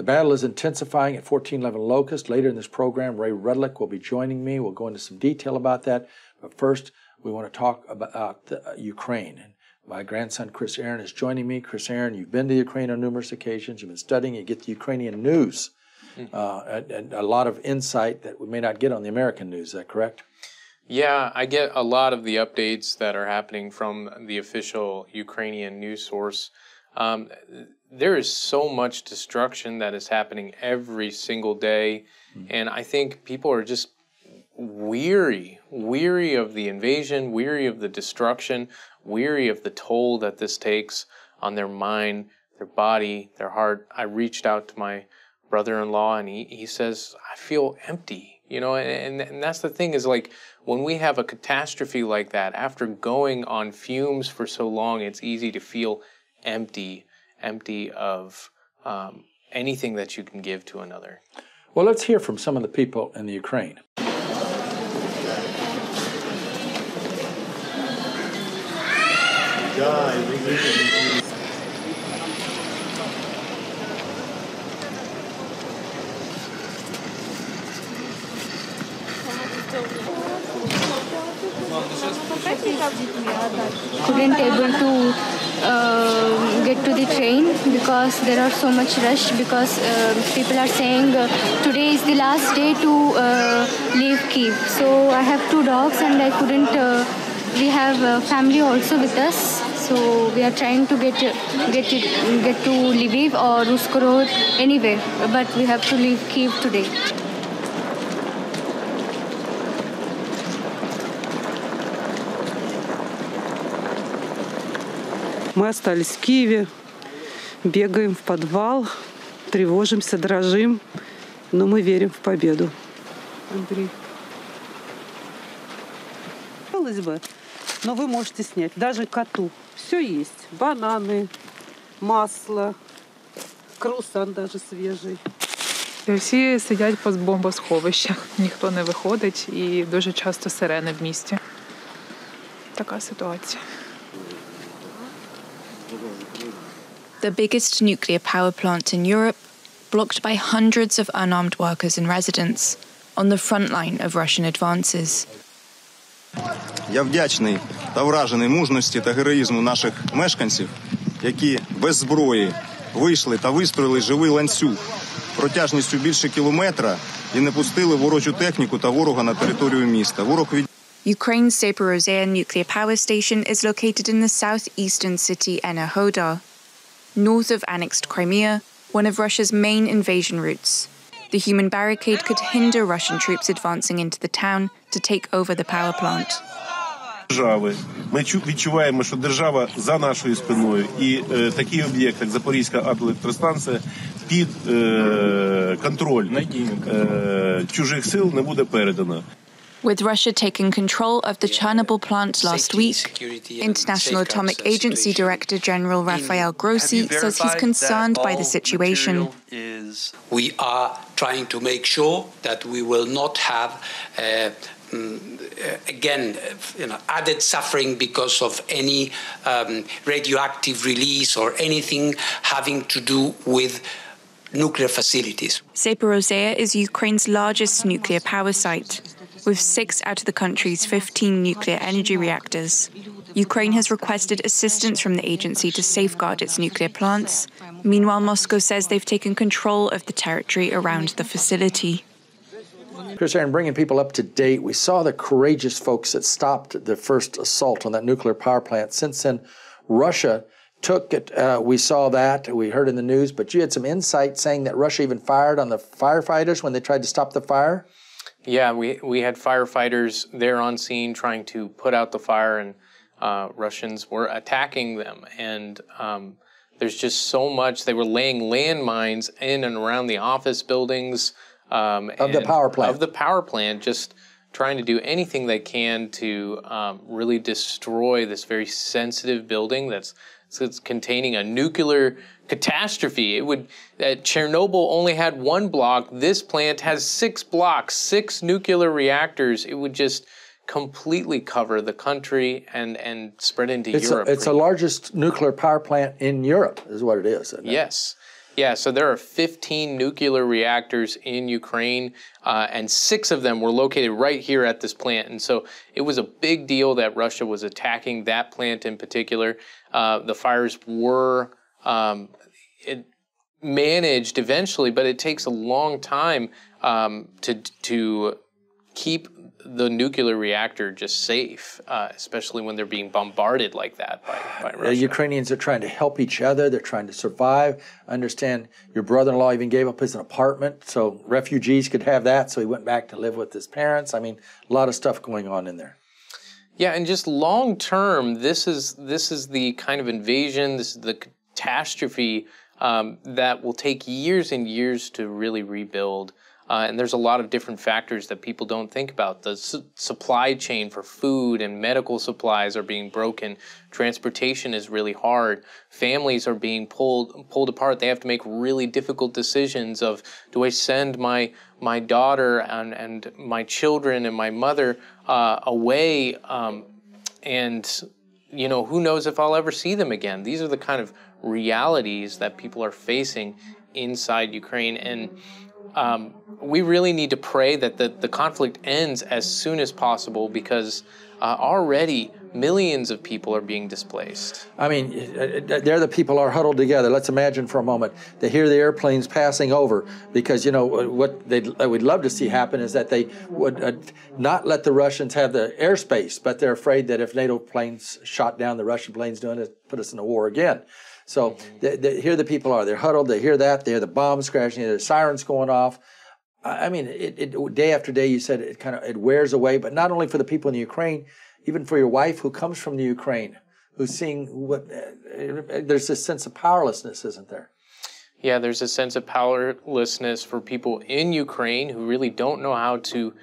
The battle is intensifying at 1411 Locust. Later in this program, Ray Redlich will be joining me. We'll go into some detail about that. But first, we want to talk about the, uh, Ukraine. And my grandson Chris Aaron is joining me. Chris Aaron, you've been to Ukraine on numerous occasions. You've been studying. You get the Ukrainian news, mm-hmm. uh, and, and a lot of insight that we may not get on the American news. Is that correct? Yeah, I get a lot of the updates that are happening from the official Ukrainian news source. Um, there is so much destruction that is happening every single day, mm-hmm. and I think people are just weary, weary of the invasion, weary of the destruction, weary of the toll that this takes on their mind, their body, their heart. I reached out to my brother-in-law, and he, he says, "I feel empty." You know, and, and that's the thing is like when we have a catastrophe like that, after going on fumes for so long, it's easy to feel empty, empty of um, anything that you can give to another. Well, let's hear from some of the people in the Ukraine. Couldn't able to uh, get to the train because there are so much rush because uh, people are saying uh, today is the last day to uh, leave Kiev. So I have two dogs and I couldn't. Uh, we have family also with us, so we are trying to get get it, get to Lviv or Ruskorod anywhere, but we have to leave Kiev today. Мы остались в Киеве, бегаем в подвал, тревожимся, дрожим, но мы верим в победу. Андрей. Хотелось бы, но вы можете снять, даже коту. Все есть. Бананы, масло, круасан даже свежий. Всі сидять по бомбосховищах, ніхто не виходить і дуже часто сирени в місті. Така ситуація. the biggest nuclear power plant in Europe, blocked by hundreds of unarmed workers and residents on the front line of Russian advances. Я вдячний та вражений мужності та героїзму наших мешканців, які без зброї вийшли та вистроїли живий ланцюг протяжністю більше кілометра і не пустили ворожу техніку та ворога на територію міста. Ворог від Ukraine's Zaporozhye nuclear power station is located in the southeastern city Enerhodar, north of annexed Crimea, one of Russia's main invasion routes. The human barricade could hinder Russian troops advancing into the town to take over the power plant. Держави ми відчуваємо, що держава за нашою спиною, і е, такий об'єкт, як Запорізька атоелектростанція, під е, контроль е, чужих сил не буде передано. With Russia taking control of the Chernobyl plant last week, International Atomic Agency Director General Rafael Grossi says he's concerned by the situation. We are trying to make sure that we will not have uh, mm, again, you know, added suffering because of any um, radioactive release or anything having to do with nuclear facilities. Zaporozhye is Ukraine's largest nuclear power site with six out of the country's 15 nuclear energy reactors. Ukraine has requested assistance from the agency to safeguard its nuclear plants. Meanwhile, Moscow says they've taken control of the territory around the facility. Chris Aaron, bringing people up to date, we saw the courageous folks that stopped the first assault on that nuclear power plant. Since then, Russia took it. Uh, we saw that. We heard in the news, but you had some insight saying that Russia even fired on the firefighters when they tried to stop the fire. Yeah, we, we had firefighters there on scene trying to put out the fire, and uh, Russians were attacking them. And um, there's just so much. They were laying landmines in and around the office buildings um, of the power plant. Of the power plant, just trying to do anything they can to um, really destroy this very sensitive building that's, that's containing a nuclear catastrophe. It would uh, Chernobyl only had one block. This plant has six blocks, six nuclear reactors. It would just completely cover the country and and spread into it's Europe. A, it's the largest nuclear power plant in Europe, is what it is. Yes. Yeah, so there are 15 nuclear reactors in Ukraine, uh, and six of them were located right here at this plant. And so it was a big deal that Russia was attacking that plant in particular. Uh, the fires were um, it managed eventually, but it takes a long time um, to to keep the nuclear reactor just safe, uh, especially when they're being bombarded like that by, by Russia. The Ukrainians are trying to help each other. They're trying to survive. I understand your brother-in-law even gave up his apartment so refugees could have that. So he went back to live with his parents. I mean, a lot of stuff going on in there. Yeah, and just long term, this is this is the kind of invasion. This is the catastrophe um, that will take years and years to really rebuild. Uh, and there's a lot of different factors that people don't think about. The su- supply chain for food and medical supplies are being broken. Transportation is really hard. Families are being pulled pulled apart. They have to make really difficult decisions of do I send my my daughter and, and my children and my mother uh, away um, and you know who knows if I'll ever see them again. These are the kind of realities that people are facing inside Ukraine and um, we really need to pray that the, the conflict ends as soon as possible because uh, already millions of people are being displaced. I mean, there the people are huddled together. Let's imagine for a moment they hear the airplanes passing over because you know what they would love to see happen is that they would uh, not let the Russians have the airspace, but they're afraid that if NATO planes shot down the Russian planes doing it, put us in a war again. So mm-hmm. here the people are. They're huddled. They hear that. They hear the bombs crashing. They hear the sirens going off. I mean, it, it, day after day, you said it kind of it wears away. But not only for the people in the Ukraine, even for your wife who comes from the Ukraine, who's seeing what uh, there's this sense of powerlessness, isn't there? Yeah, there's a sense of powerlessness for people in Ukraine who really don't know how to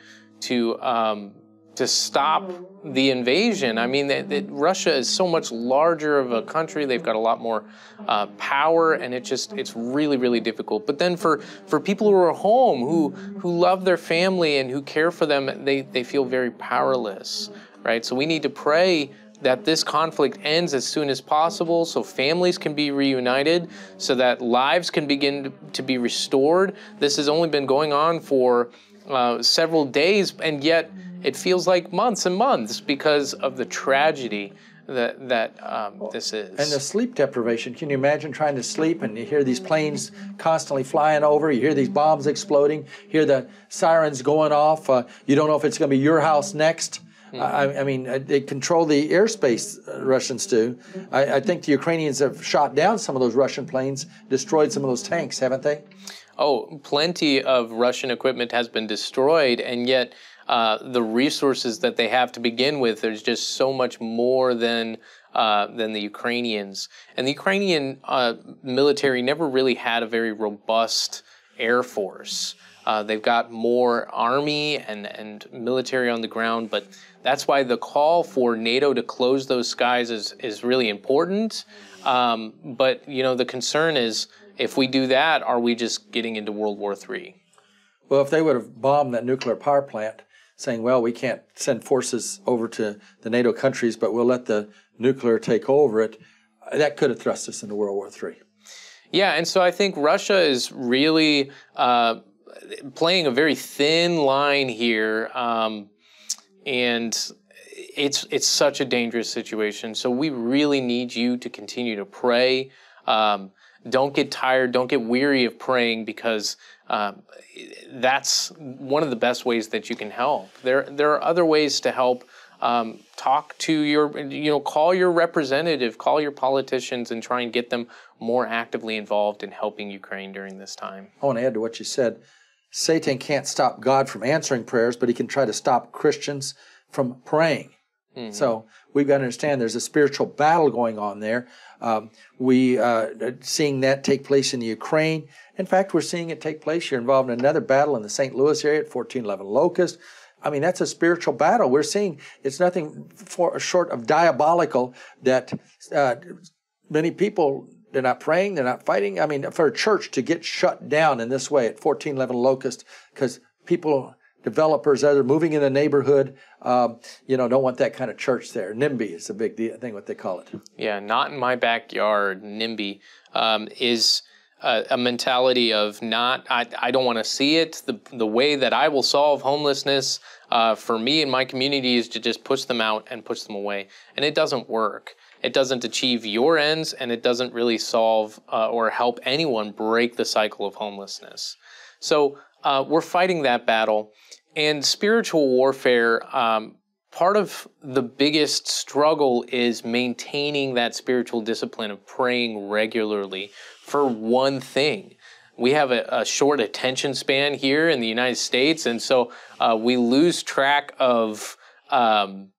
to um, to stop the invasion. I mean, that, that Russia is so much larger of a country. They've got a lot more uh, power, and it just it's really really difficult. But then for for people who are home, who who love their family and who care for them, they they feel very powerless, right? So we need to pray that this conflict ends as soon as possible so families can be reunited, so that lives can begin to be restored. This has only been going on for uh, several days, and yet it feels like months and months because of the tragedy that that um, this is. And the sleep deprivation. Can you imagine trying to sleep and you hear these planes constantly flying over? You hear these bombs exploding. Hear the sirens going off. Uh, you don't know if it's going to be your house next. Mm-hmm. I, I, mean, uh, they control the airspace. Uh, Russians do. I, I think the Ukrainians have shot down some of those Russian planes, destroyed some of those tanks, haven't they? Oh, plenty of Russian equipment has been destroyed, and yet uh, the resources that they have to begin with, there's just so much more than uh, than the Ukrainians. And the Ukrainian uh, military never really had a very robust air force. Uh, they've got more army and, and military on the ground, but that's why the call for NATO to close those skies is, is really important. Um, but you know the concern is if we do that, are we just getting into World War III? Well, if they would have bombed that nuclear power plant, saying, well, we can't send forces over to the NATO countries, but we'll let the nuclear take over it, that could have thrust us into World War III. Yeah, and so I think Russia is really uh, playing a very thin line here, um, and it's it's such a dangerous situation. So we really need you to continue to pray. Um, don't get tired. Don't get weary of praying because um, that's one of the best ways that you can help. There, there are other ways to help. Um, talk to your, you know, call your representative, call your politicians, and try and get them more actively involved in helping Ukraine during this time. I want to add to what you said. Satan can't stop God from answering prayers, but he can try to stop Christians from praying. Mm-hmm. So we've got to understand there's a spiritual battle going on there. Um, we uh, seeing that take place in the Ukraine. In fact, we're seeing it take place. You're involved in another battle in the St. Louis area at 1411 Locust. I mean, that's a spiritual battle. We're seeing it's nothing for, short of diabolical that uh, many people they're not praying, they're not fighting. I mean, for a church to get shut down in this way at 1411 Locust because people developers that are moving in the neighborhood, um, you know, don't want that kind of church there. NIMBY is a big deal, thing, what they call it. Yeah, not in my backyard. NIMBY um, is a, a mentality of not I, I don't want to see it. The the way that I will solve homelessness uh, for me and my community is to just push them out and push them away, and it doesn't work. It doesn't achieve your ends, and it doesn't really solve uh, or help anyone break the cycle of homelessness. So uh, we're fighting that battle, and spiritual warfare. Um, part of the biggest struggle is maintaining that spiritual discipline of praying regularly for one thing. We have a, a short attention span here in the United States, and so uh, we lose track of, um,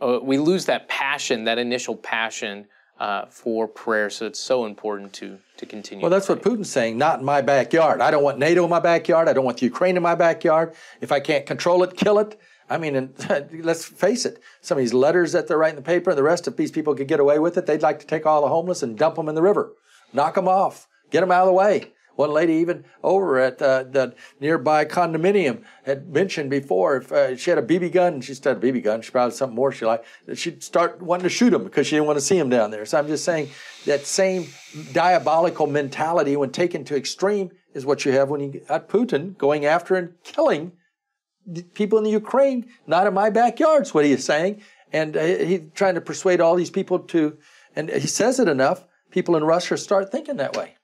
uh, we lose that passion, that initial passion uh, for prayer. So it's so important to to continue. Well, that's what Putin's saying. Not in my backyard. I don't want NATO in my backyard. I don't want the Ukraine in my backyard. If I can't control it, kill it. I mean, and let's face it. Some of these letters that they're writing in the paper, and the rest of these people could get away with it. They'd like to take all the homeless and dump them in the river knock them off, get them out of the way. One lady even over at uh, the nearby condominium had mentioned before if uh, she had a BB gun, she started a BB gun, she probably something more she liked, she'd start wanting to shoot them because she didn't want to see them down there. So I'm just saying that same diabolical mentality when taken to extreme is what you have when you got Putin going after and killing people in the Ukraine, not in my backyard's what he is saying. And uh, he's trying to persuade all these people to, and he says it enough people in Russia start thinking that way.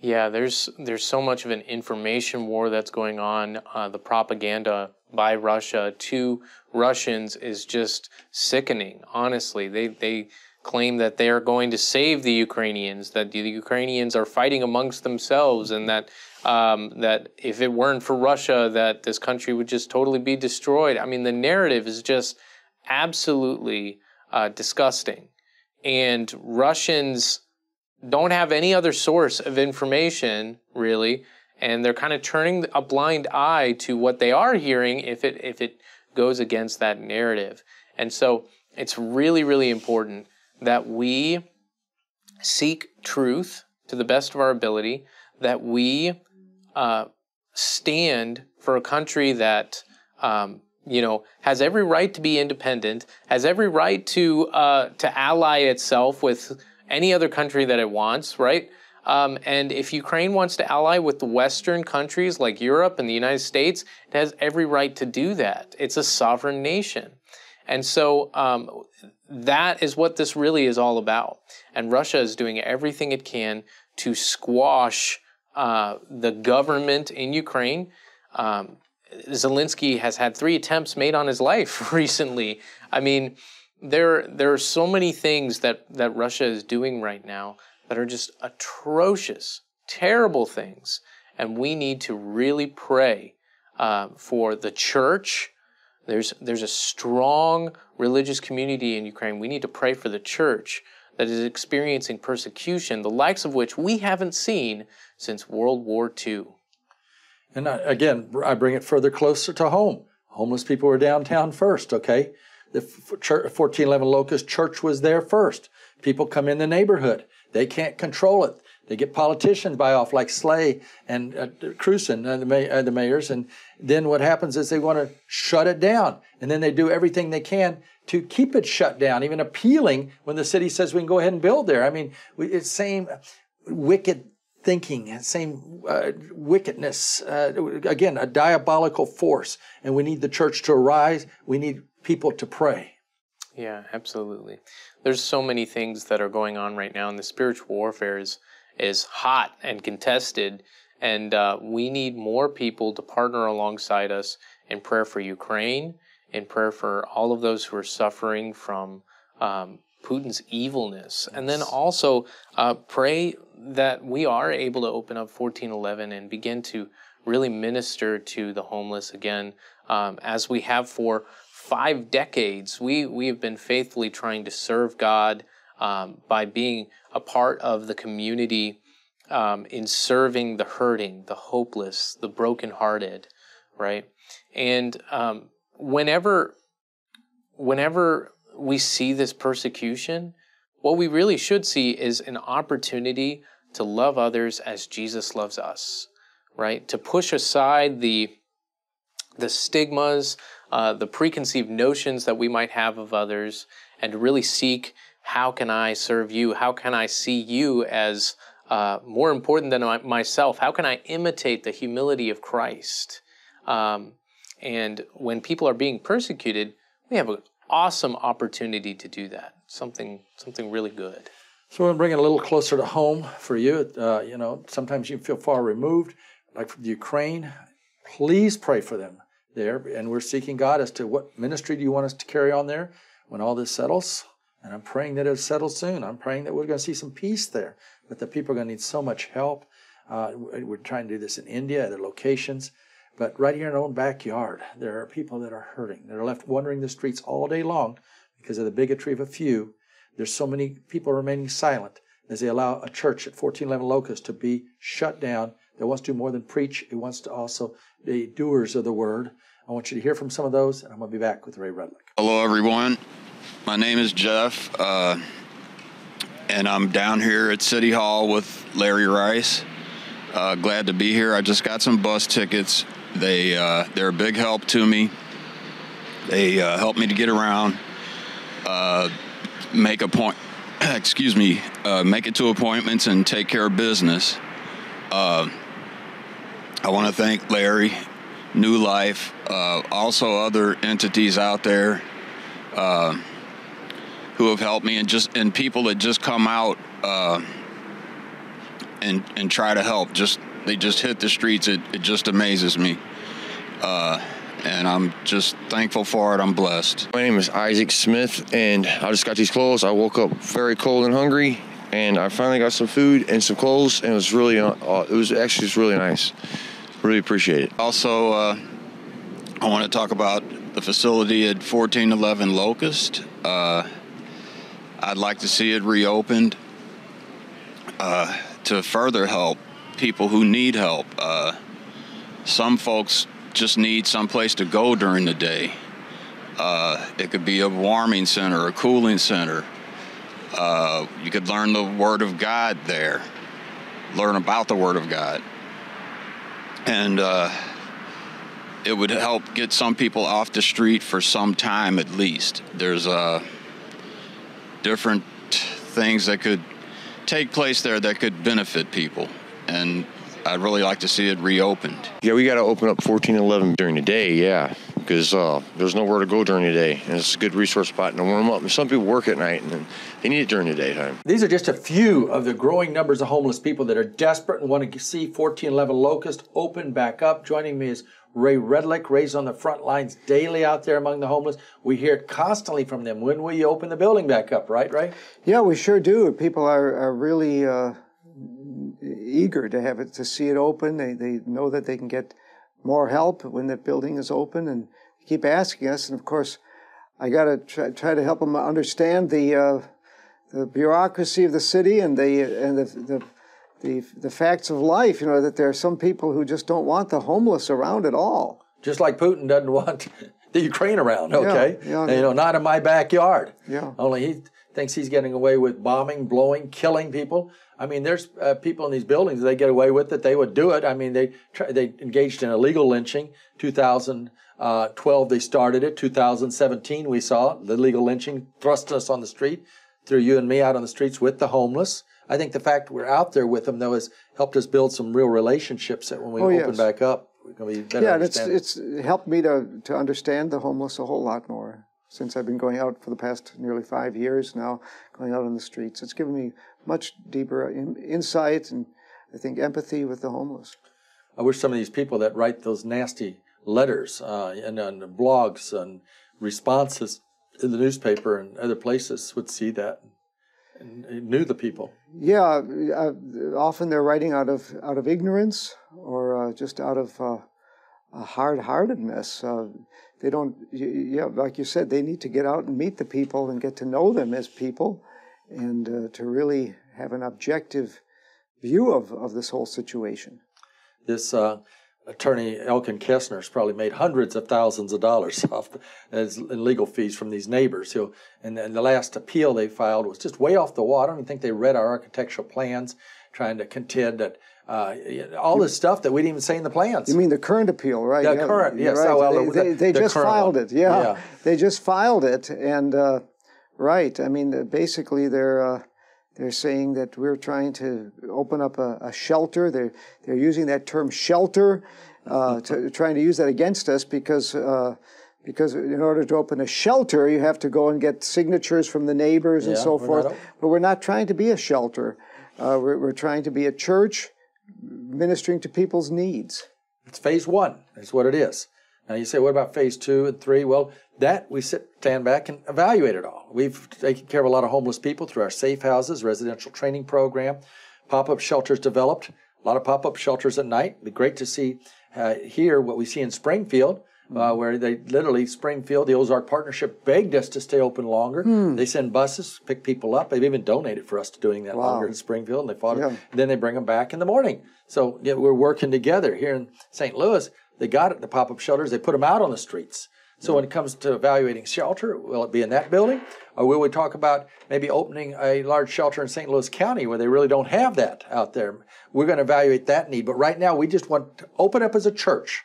Yeah, there's there's so much of an information war that's going on. Uh, the propaganda by Russia to Russians is just sickening. Honestly, they they claim that they are going to save the Ukrainians, that the Ukrainians are fighting amongst themselves, and that um, that if it weren't for Russia, that this country would just totally be destroyed. I mean, the narrative is just absolutely uh, disgusting and Russians don't have any other source of information really, and they're kind of turning a blind eye to what they are hearing if it if it goes against that narrative. And so it's really really important that we seek truth to the best of our ability, that we uh, stand for a country that um, you know, has every right to be independent, has every right to uh, to ally itself with any other country that it wants, right? Um, and if Ukraine wants to ally with the Western countries like Europe and the United States, it has every right to do that. It's a sovereign nation. And so um, that is what this really is all about. And Russia is doing everything it can to squash uh, the government in Ukraine. Um, Zelensky has had three attempts made on his life recently. I mean, there there are so many things that that Russia is doing right now that are just atrocious, terrible things, and we need to really pray uh, for the church. There's there's a strong religious community in Ukraine. We need to pray for the church that is experiencing persecution, the likes of which we haven't seen since World War II. And I, again, I bring it further closer to home. Homeless people are downtown first, okay? The 1411 Locust Church was there first. People come in the neighborhood. They can't control it. They get politicians buy off like Slay and uh, Krewson, uh, the, uh, the mayors. And then what happens is they want to shut it down. And then they do everything they can to keep it shut down, even appealing when the city says we can go ahead and build there. I mean, we, it's same wicked thinking, same uh, wickedness. Uh, again, a diabolical force. And we need the church to arise. We need people to pray. Yeah, absolutely. There's so many things that are going on right now, and the spiritual warfare is, is hot and contested. And uh, we need more people to partner alongside us in prayer for Ukraine, in prayer for all of those who are suffering from um, Putin's evilness, and then also uh, pray that we are able to open up 1411 and begin to really minister to the homeless again, um, as we have for five decades. We we have been faithfully trying to serve God um, by being a part of the community um, in serving the hurting, the hopeless, the brokenhearted, right? And um, whenever whenever we see this persecution, what we really should see is an opportunity to love others as Jesus loves us, right? To push aside the the stigmas, uh, the preconceived notions that we might have of others, and to really seek how can I serve you? How can I see you as uh, more important than my, myself, how can I imitate the humility of Christ? Um, and when people are being persecuted, we have an awesome opportunity to do that. Something, something really good. So we're bringing it a little closer to home for you. Uh, you know, sometimes you feel far removed, like from the Ukraine. Please pray for them there. And we're seeking God as to what ministry do you want us to carry on there when all this settles. And I'm praying that it'll settle soon. I'm praying that we're going to see some peace there. But the people are going to need so much help. Uh, we're trying to do this in India, other locations. But right here in our own backyard, there are people that are hurting. They're left wandering the streets all day long because of the bigotry of a few there's so many people remaining silent as they allow a church at 1411 Locust to be shut down that wants to do more than preach. It wants to also be doers of the word. I want you to hear from some of those, and I'm going to be back with Ray Redlich. Hello, everyone. My name is Jeff, uh, and I'm down here at City Hall with Larry Rice. Uh, glad to be here. I just got some bus tickets. They uh, they're a big help to me. They uh, help me to get around. Uh, make a point, excuse me, uh, make it to appointments and take care of business. Uh, I want to thank Larry, New Life, uh, also other entities out there uh, who have helped me, and just and people that just come out uh, and and try to help. Just they just hit the streets. It, it just amazes me. Uh, and I'm just thankful for it. I'm blessed. My name is Isaac Smith, and I just got these clothes. I woke up very cold and hungry, and I finally got some food and some clothes, and it was really, uh, it was actually just really nice. Really appreciate it. Also, uh, I want to talk about the facility at 1411 Locust. Uh, I'd like to see it reopened uh, to further help people who need help. Uh, some folks just need some place to go during the day. Uh, it could be a warming center, a cooling center. Uh, you could learn the Word of God there, learn about the Word of God. And uh, it would help get some people off the street for some time at least. There's uh, different things that could take place there that could benefit people. And I'd really like to see it reopened. Yeah, we got to open up 1411 during the day, yeah, because uh, there's nowhere to go during the day. And it's a good resource spot to warm up. And some people work at night and they need it during the daytime. These are just a few of the growing numbers of homeless people that are desperate and want to see 1411 Locust open back up. Joining me is Ray Redlich. Ray's on the front lines daily out there among the homeless. We hear it constantly from them. When will you open the building back up, right, Ray? Yeah, we sure do. People are, are really. Uh eager to have it to see it open. They they know that they can get more help when the building is open, and keep asking us. And of course, I got to try, try to help them understand the uh, the bureaucracy of the city and the and the, the the the facts of life. You know that there are some people who just don't want the homeless around at all. Just like Putin doesn't want the Ukraine around. Okay, yeah, yeah, you know, not in my backyard. Yeah. Only he thinks he's getting away with bombing, blowing, killing people. I mean, there's uh, people in these buildings they get away with it. They would do it. I mean, they they engaged in illegal lynching. 2012 they started it. 2017 we saw the legal lynching thrust us on the street, threw you and me out on the streets with the homeless. I think the fact we're out there with them though has helped us build some real relationships that when we oh, open yes. back up, we're going to be better. Yeah, and it's it's helped me to to understand the homeless a whole lot more since I've been going out for the past nearly five years now, going out on the streets. It's given me much deeper in, insight and I think empathy with the homeless. I wish some of these people that write those nasty letters uh, and on blogs and responses in the newspaper and other places would see that and, and knew the people. Yeah, uh, often they're writing out of out of ignorance or uh, just out of uh, a hard-heartedness. Uh, they don't, yeah, like you said, they need to get out and meet the people and get to know them as people and uh, to really have an objective view of, of this whole situation. This uh, attorney, Elkin Kistner, has probably made hundreds of thousands of dollars off as in legal fees from these neighbors. So, and, and the last appeal they filed was just way off the wall. I don't even think they read our architectural plans, trying to contend that uh, all this stuff that we didn't even say in the plans. You mean the current appeal, right? The yeah, current, yes. Right. Well, they, they, they the just filed one. it. Yeah. yeah. they just filed it, and uh, right. I mean, basically, they're uh, They're saying that we're trying to open up a, a shelter. They're, they're using that term shelter, uh, to, trying to use that against us because, uh, because in order to open a shelter, you have to go and get signatures from the neighbors and so forth. But we're not trying to be a shelter. Uh, we're, we're trying to be a church ministering to people's needs. It's phase one. That's what it is. Now you say, what about phase two and three? Well, that we sit, stand back and evaluate it all. We've taken care of a lot of homeless people through our safe houses, residential training program, pop-up shelters developed. A lot of pop-up shelters at night. It'd be great to see uh, here what we see in Springfield, uh, where they literally Springfield, the Ozark Partnership begged us to stay open longer. They send buses, pick people up. They've even donated for us to doing that Wow. longer in Springfield, and they fought Yeah. it. And then they bring them back in the morning. So yeah, we're working together here in St. Louis. They got it, the pop-up shelters. They put them out on the streets. So when it comes to evaluating shelter, will it be in that building, or will we talk about maybe opening a large shelter in St. Louis County where they really don't have that out there? We're going to evaluate that need. But right now, we just want to open up as a church.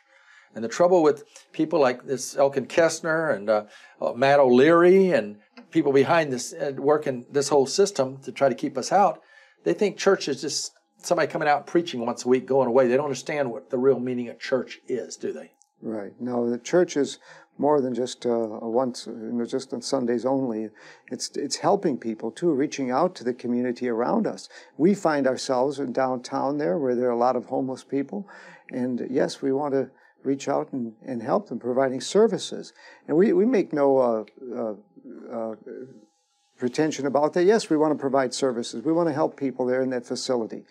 And the trouble with people like this Elkin Kistner and uh, uh, Matt O'Leary and people behind this uh, working this whole system to try to keep us out, they think church is just somebody coming out preaching once a week, going away. They don't understand what the real meaning of church is, do they? Right. No, the church is more than just uh, once, you know, just on Sundays only. It's it's helping people too, reaching out to the community around us. We find ourselves in downtown there, where there are a lot of homeless people, and yes, we want to reach out and, and help them, providing services. And we, we make no uh, uh, uh, pretension about that. Yes, we want to provide services. We want to help people there in that facility.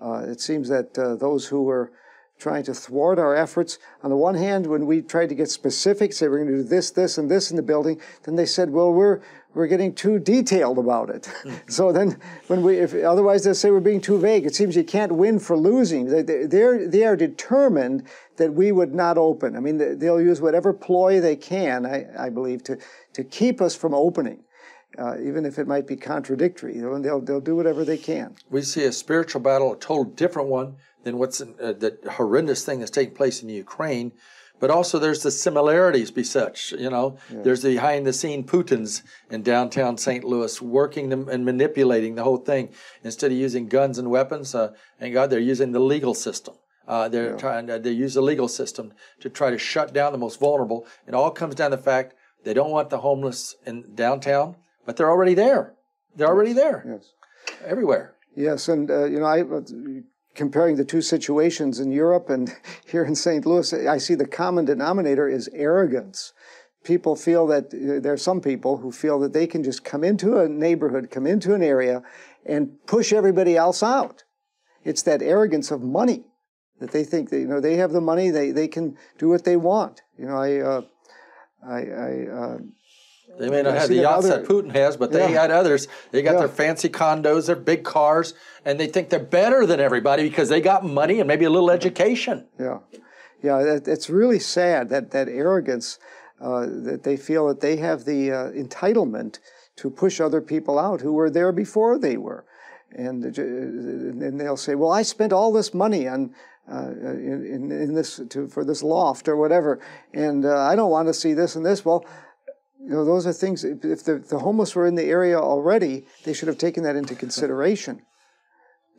Uh, it seems that uh, those who were trying to thwart our efforts, on the one hand, when we tried to get specific, say we're going to do this, this, and this in the building, then they said, well, we're we're getting too detailed about it. so then, when we, if otherwise they say we're being too vague. It seems you can't win for losing. They, they- they're they are determined that we would not open. I mean, they- they'll use whatever ploy they can, I, I believe, to to keep us from opening. Uh, even if it might be contradictory, they'll they'll do whatever they can. We see a spiritual battle, a total different one than what's in, uh, the horrendous thing that's taking place in Ukraine. But also, there's the similarities be such. You know, there's the behind the scene Putins in downtown St. Louis working them and manipulating the whole thing. Instead of using guns and weapons, uh, thank God they're using the legal system. Uh, they're trying to they use the legal system to try to shut down the most vulnerable. It all comes down to the fact they don't want the homeless in downtown, but they're already there. They're already there. Yes. Everywhere. Yes, and uh, you know, I uh, comparing the two situations in Europe and here in St. Louis, I see the common denominator is arrogance. People feel that uh, there are some people who feel that they can just come into a neighborhood, come into an area, and push everybody else out. It's that arrogance of money that they think that you know they have the money, they they can do what they want. You know, I. Uh, I, I uh, They may not have the yachts other- that Putin has, but they Yeah. got others. They got Yeah. their fancy condos, their big cars, and they think they're better than everybody because they got money and maybe a little education. Yeah, yeah, it's really sad that that arrogance uh, that they feel that they have the uh, entitlement to push other people out who were there before they were, and uh, and they'll say, "Well, I spent all this money on." Uh, in, in, in this to, for this loft or whatever, and uh, I don't want to see this and this. Well, you know, those are things. If the, the homeless were in the area already, they should have taken that into consideration.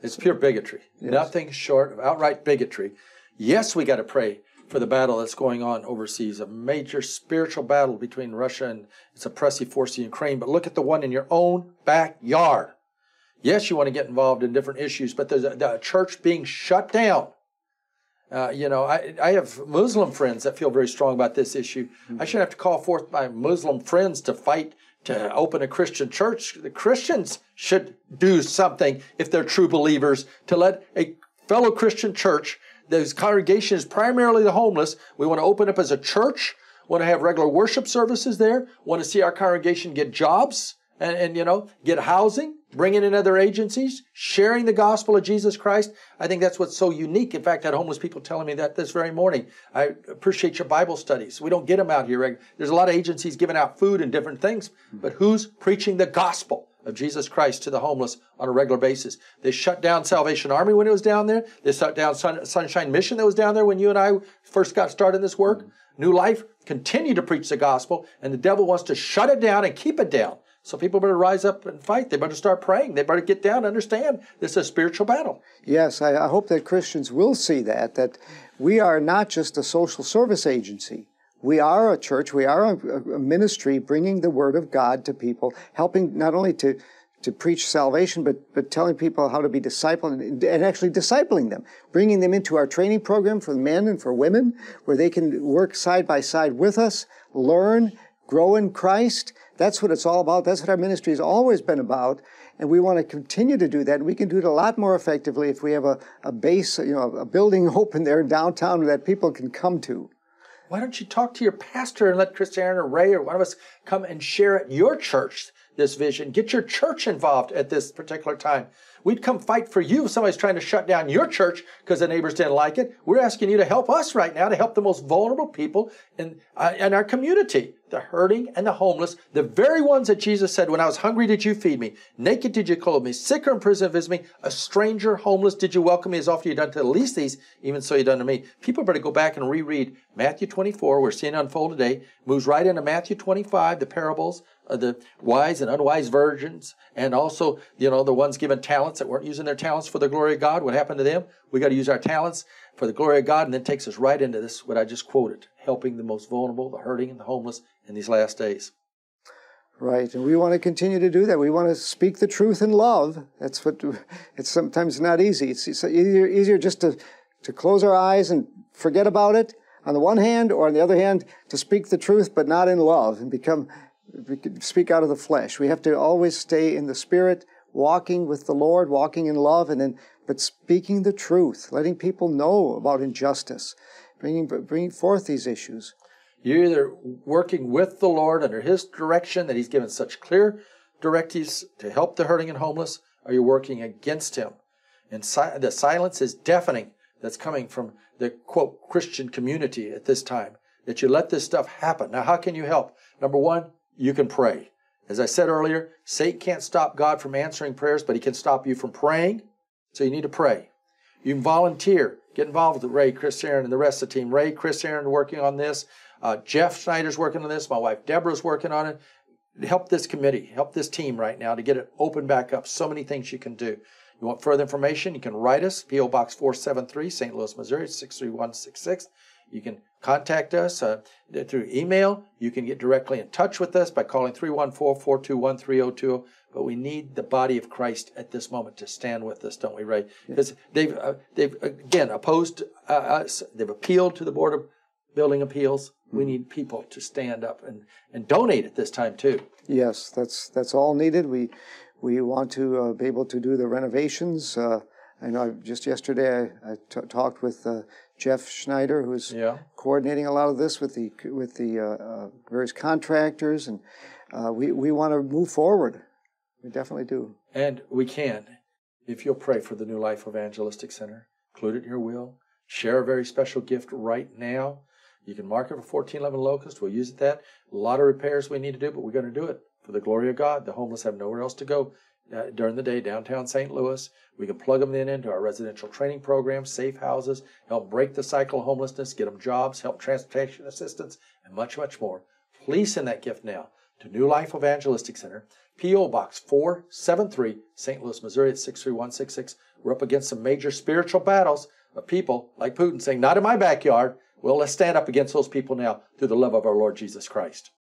It's pure bigotry. Nothing short of outright bigotry. Yes, we got to pray for the battle that's going on overseas, a major spiritual battle between Russia and its oppressive force in Ukraine. But look at the one in your own backyard. Yes, you want to get involved in different issues, but there's a, a church being shut down. Uh, you know, I, I have Muslim friends that feel very strong about this issue. I shouldn't have to call forth my Muslim friends to fight to open a Christian church. The Christians should do something if they're true believers to let a fellow Christian church, whose congregation is primarily the homeless, we want to open up as a church, want to have regular worship services there, want to see our congregation get jobs and, and you know, get housing, bringing in other agencies, sharing the gospel of Jesus Christ. I think that's what's so unique. In fact, I had homeless people telling me that this very morning. I appreciate your Bible studies. We don't get them out here. There's a lot of agencies giving out food and different things, but who's preaching the gospel of Jesus Christ to the homeless on a regular basis? They shut down Salvation Army when it was down there. They shut down Sun, Sunshine Mission that was down there when you and I first got started in this work. Mm-hmm. New Life continue to preach the gospel, and the devil wants to shut it down and keep it down. So people better rise up and fight. They better start praying. They better get down and understand this is a spiritual battle. Yes, I, I hope that Christians will see that, that we are not just a social service agency. We are a church, we are a, a ministry bringing the word of God to people, helping not only to to preach salvation, but, but telling people how to be discipled and, and, actually discipling them, bringing them into our training program for men and for women, where they can work side by side with us, learn, grow in Christ. That's what it's all about. That's what our ministry has always been about. And we want to continue to do that. And we can do it a lot more effectively if we have a, a base, you know, a building open there in downtown that people can come to. Why don't you talk to your pastor and let Chris Aaron or Ray or one of us come and share at your church this vision. Get your church involved at this particular time. We'd come fight for you if somebody's trying to shut down your church because the neighbors didn't like it. We're asking you to help us right now to help the most vulnerable people in, uh, in our community, the hurting and the homeless, the very ones that Jesus said, when I was hungry, did you feed me? Naked, did you clothe me? Sick or in prison, visit me? A stranger, homeless, did you welcome me as often you done to the least these, even so you done to me? People better go back and reread Matthew 24. We're seeing unfold today. Moves right into Matthew 25, the parables uh, the wise and unwise virgins, and also, you know, the ones given talents that weren't using their talents for the glory of God. What happened to them? We got to use our talents for the glory of God, and then takes us right into this, what I just quoted, helping the most vulnerable, the hurting, and the homeless in these last days. Right, and we want to continue to do that. We want to speak the truth in love. That's what it's sometimes not easy. It's, it's easier, easier just to, to close our eyes and forget about it on the one hand, or on the other hand, to speak the truth but not in love and become speak out of the flesh. We have to always stay in the spirit, walking with the Lord, walking in love, and then but speaking the truth, letting people know about injustice, bringing bringing forth these issues. You're either working with the Lord under His direction that He's given such clear directives to help the hurting and homeless, or you're working against Him. And si- the silence is deafening that's coming from the quote Christian community at this time. That you let this stuff happen. Now, how can you help? Number one, you can pray. As I said earlier, Satan can't stop God from answering prayers, but he can stop you from praying. So you need to pray. You can volunteer. Get involved with Ray, Chris Aaron, and the rest of the team. Ray, Chris Aaron working on this. Uh, Jeff Schneider's working on this. My wife Deborah's working on it. Help this committee, help this team right now to get it open back up. So many things you can do. You want further information? You can write us, P.O. Box 473, St. Louis, Missouri, 63166. You can contact us uh, through email. You can get directly in touch with us by calling 314 421 3020. But we need the body of Christ at this moment to stand with us, don't we, Ray? Because they've, uh, they've again opposed uh, us, they've appealed to the Board of Building Appeals. We hmm. need people to stand up and, and donate at this time, too. Yes, that's, that's all needed. We, we want to uh, be able to do the renovations. Uh, I know just yesterday I, I t- talked with uh, Jeff Schneider, who's yeah. coordinating a lot of this with the with the uh, uh, various contractors, and uh, we we want to move forward. We definitely do, and we can if you'll pray for the New Life Evangelistic Center. Include it in your will. Share a very special gift right now. You can mark it for 1411 Locust. We'll use it that. A lot of repairs we need to do, but we're going to do it for the glory of God. The homeless have nowhere else to go uh, during the day downtown St. Louis. We can plug them in into our residential training programs, safe houses, help break the cycle of homelessness, get them jobs, help transportation assistance, and much, much more. Please send that gift now to New Life Evangelistic Center, P.O. Box 473, St. Louis, Missouri at 63166. We're up against some major spiritual battles of people like Putin saying, Not in my backyard. Well, let's stand up against those people now through the love of our Lord Jesus Christ.